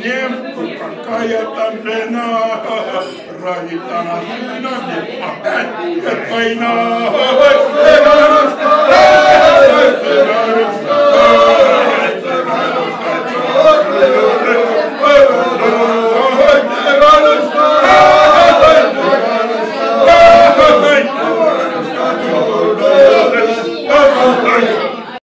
nyimbo kayatamdena rahitana sinade apet kaina